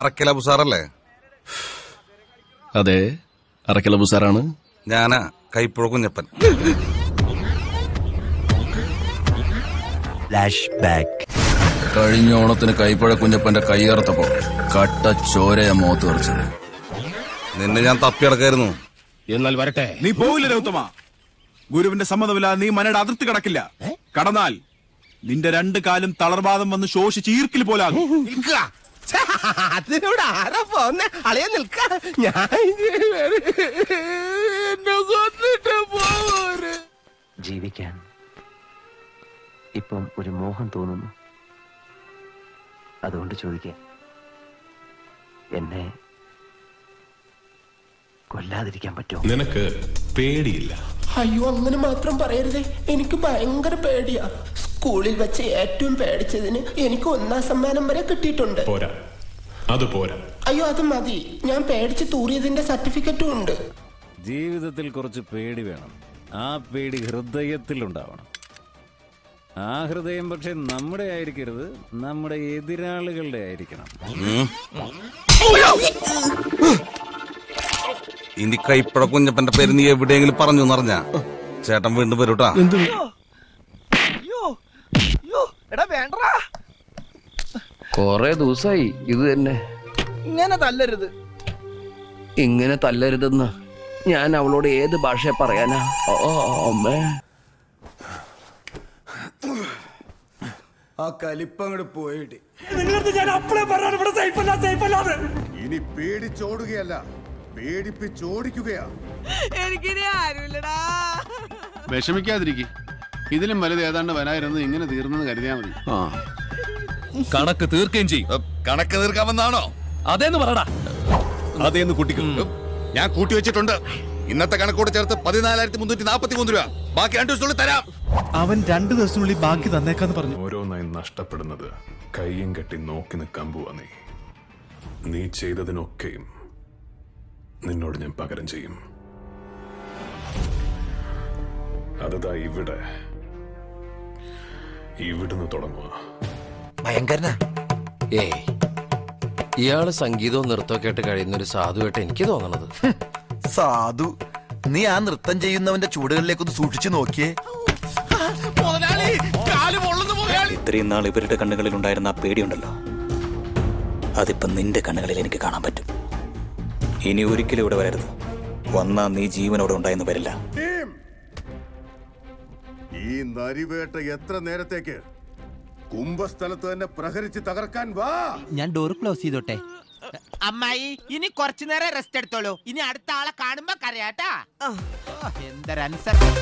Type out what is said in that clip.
അറക്കല ബുസാറല്ലേ അതെ അറക്കല ബുസാറാണ് ഞാനാ കൈപ്പുഴ കുഞ്ഞപ്പൻ. കഴിഞ്ഞ ഓണത്തിന് കൈപ്പഴ കുഞ്ഞപ്പന്റെ കൈയേർത്തപ്പോ കട്ട ചോരയ മോത്ത് തെറിച്ചത് നിന്നെ ഞാൻ തപ്പിയടക്കായിരുന്നു എന്നാൽ വരട്ടെ. നീ പോവില്ല രൗത്തമ ഗുരുവിന്റെ സമ്മതമില്ലാതെ നീ മനയുടെ അതിർത്തി കടക്കില്ല. കടന്നാൽ നിന്റെ രണ്ട് കാലും തളർവാദം വന്ന് ശോഷിച്ച് ഈർക്കിൽ പോലാകും. അതിനോട് ആരാ പോന്നെ? അളിയ നിൽക്ക. ഞാൻ എന്നെ കൊന്നിട്ട് പോവര് ജീവിക്കാൻ ഇപ്പം ഒരു മോഹം തോന്നുന്നു. അതുകൊണ്ട് ചോദിക്കാം. എന്നെ കൊല്ലാതിരിക്കാൻ പറ്റുമോ? നിനക്ക് പേടിയില്ല. അയ്യോ അങ്ങനെ മാത്രം പറയരുതേ. എനിക്ക് ഭയങ്കര പേടിയാ. സ്കൂളിൽ വെച്ച് ഏറ്റവും പേടിച്ചതിന് എനിക്ക് ഒന്നാം സമ്മാനം വരെ കിട്ടിയിട്ടുണ്ട്. പോരാ. അത് പോരാ. അയ്യോ അത് മതി. ഞാൻ പേടിച്ച് തൂറിയതിന്റെ സർട്ടിഫിക്കറ്റും ഉണ്ട്. ജീവിതത്തിൽ കുറച്ച് പേടി വേണം. ആ പേടി ഹൃദയത്തിൽ ഉണ്ടാവണം ആ ഹൃദയം പക്ഷെ നമ്മുടെ ആയിരിക്കരുത്. നമ്മുടെ എതിരാളികളുടെ ആയിരിക്കണം. ഇനി കൈപ്പഴ കുഞ്ഞപ്പന്റെ പേര് നീ എവിടെയെങ്കിലും പറഞ്ഞു എന്നറിഞ്ഞ. ചേട്ടൻ വീണ്ടും വരൂട്ടാ എടാ വേണ്ടടാ. കൊറേ ദിവസായി ഇത് തന്നെ. ഇങ്ങനെ തല്ലരുത്. ഇങ്ങനെ തല്ലരുതെന്ന് ഞാൻ അവളോട് ഏത് ഭാഷ പറയാനാ? ഓ അമ്മേ. ആ കലിപ്പങ്ങട് പോയിട്ട്. ഇനി പേടിച്ചോടുകയല്ല പേടിപ്പിച്ചോടിക്കുകയാ. എനിക്കിനി ആരുമില്ലടാ. വിഷമിക്കാതിരിക്കും. ഇതിലും വലുത് ഏതാണ്ട് വരായിരുന്നു ഇങ്ങനെ തീർന്നെന്ന് കരുതിയാ മതി. കണക്ക് തീർക്കുകയും ചെയ്യും. കണക്ക് തീർക്കാമെന്നാണോ? അതേന്ന് പറടാ. അതേന്ന് കുട്ടിക്കും. ഞാൻ കൂട്ടി വെച്ചിട്ടുണ്ട്. ഇന്നത്തെ കണക്കോട് ചേർത്ത് പതിനാലായിരത്തി മുന്നൂറ്റി നാപ്പത്തി മൂന്ന് രൂപ. ബാക്കി രണ്ടു ദിവസത്തിനുള്ളിൽ തരാം. അവൻ രണ്ടു ദിവസത്തിനുള്ളിൽ ബാക്കി തന്നേക്കാന്ന് പറഞ്ഞു. ഓരോന്നായി നഷ്ടപ്പെടുന്നത് കയ്യും കെട്ടി നോക്കി നിൽക്കാൻ പോവാ നീ. നീ ചെയ്തതിനൊക്കെയും നിന്നോട് ഞാൻ പകരം ചെയ്യും. അതതാ ഇവിടെ ഇവിടുന്ന് തുടങ്ങുക. ഭയങ്കരനാ. ഏയ് ഇയാൾ സംഗീതവും നൃത്തമൊക്കെ ആയിട്ട് കഴിയുന്ന ഒരു സാധുവായിട്ട് എനിക്ക് തോന്നണത്. സാധു. നീ ആ നൃത്തം ചെയ്യുന്നവന്റെ ചൂടുകളിലേക്ക് ഒന്ന് സൂക്ഷിച്ചു നോക്കിയേ. ഇത്രയും നാൾ ഇവരുടെ കണ്ണുകളിൽ ഉണ്ടായിരുന്ന ആ പേടിയുണ്ടല്ലോ. അതിപ്പം നിന്റെ കണ്ണുകളിൽ എനിക്ക് കാണാൻ പറ്റും. ഇനി ഒരിക്കലും ഇവിടെ വരരുത്. വന്നാ നീ ജീവനോടെ ഉണ്ടായെന്ന് വരില്ല. ഈ നരിവേട്ട എത്ര നേരത്തേക്ക്? കുംഭസ്ഥലത്ത് തന്നെ പ്രഹരിച്ച് തകർക്കാൻ വാ! ഞാൻ ഡോർ ക്ലോസ് ചെയ്തോട്ടെ. അമ്മായി ഇനി കുറച്ചു നേരം റെസ്റ്റ് എടുത്തോളൂ. ഇനി അടുത്ത ആളെ കാണുമ്പോ കരയാട്ടാ. എന്തൊരനുസരണം.